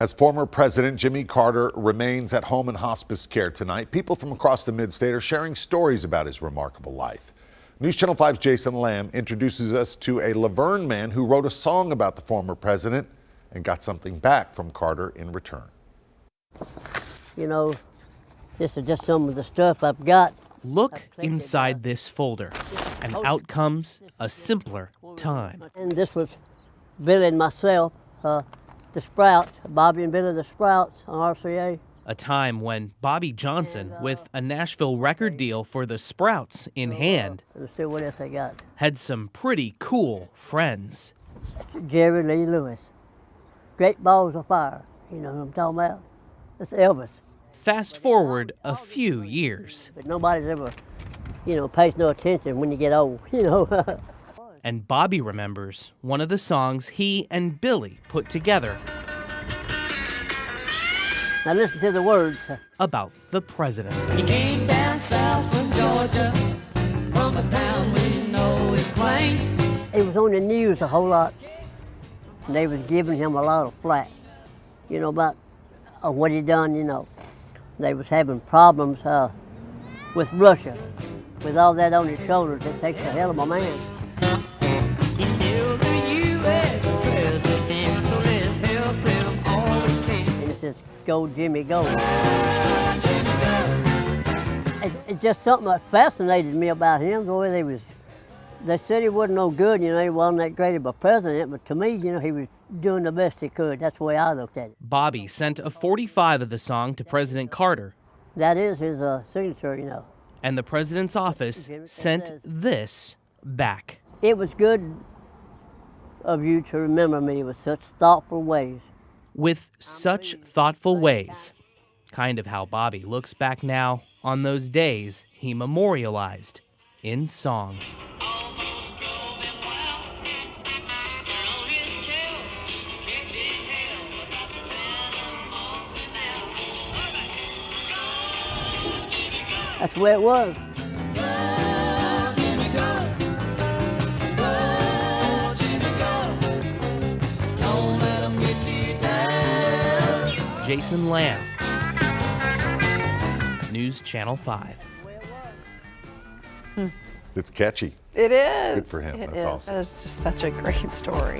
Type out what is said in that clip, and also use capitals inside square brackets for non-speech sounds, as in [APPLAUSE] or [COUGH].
As former President Jimmy Carter remains at home in hospice care tonight, people from across the midstate are sharing stories about his remarkable life. News Channel 5's Jason Lamb introduces us to a La Vergne man who wrote a song about the former president and got something back from Carter in return. You know, this is just some of the stuff I've got. Look inside this folder, and out comes a simpler time. And this was Billy and myself, uh, the Sprouts, Bobby and Billy the Sprouts on RCA. A time when Bobby Johnson, uh, with a Nashville record deal for the Sprouts in hand, Let's see what else I got. had some pretty cool friends. Jerry Lee Lewis. Great balls of fire. You know who I'm talking about? That's Elvis. Fast forward a few years, But nobody's ever, you know, pays no attention when you get old, [LAUGHS] you know. And Bobby remembers one of the songs he and Billy put together now listen to the words. about the president. He came down south from Georgia, from a town we know is quaint. It was on the news a whole lot. And they was giving him a lot of flack, you know, about uh, what he done, you know. They was having problems uh, with Russia. With all that on his shoulders, it takes a hell of a man. Go Jimmy, go. It, it's just something that fascinated me about him, the way they was, they said he wasn't no good, you know, he wasn't that great of a president, but to me, you know, he was doing the best he could. That's the way I looked at it. Bobby sent a 45 of the song to President Carter, That is his uh, signature, you know. and the president's office sent this back. It was good of you to remember me with such thoughtful ways. With such thoughtful ways. Kind of how Bobby looks back now on those days he memorialized in song. That's the way it was. Jason Lamb, News Channel 5. It's catchy. It is. Good for him. It That's is. awesome. That is just such a great story.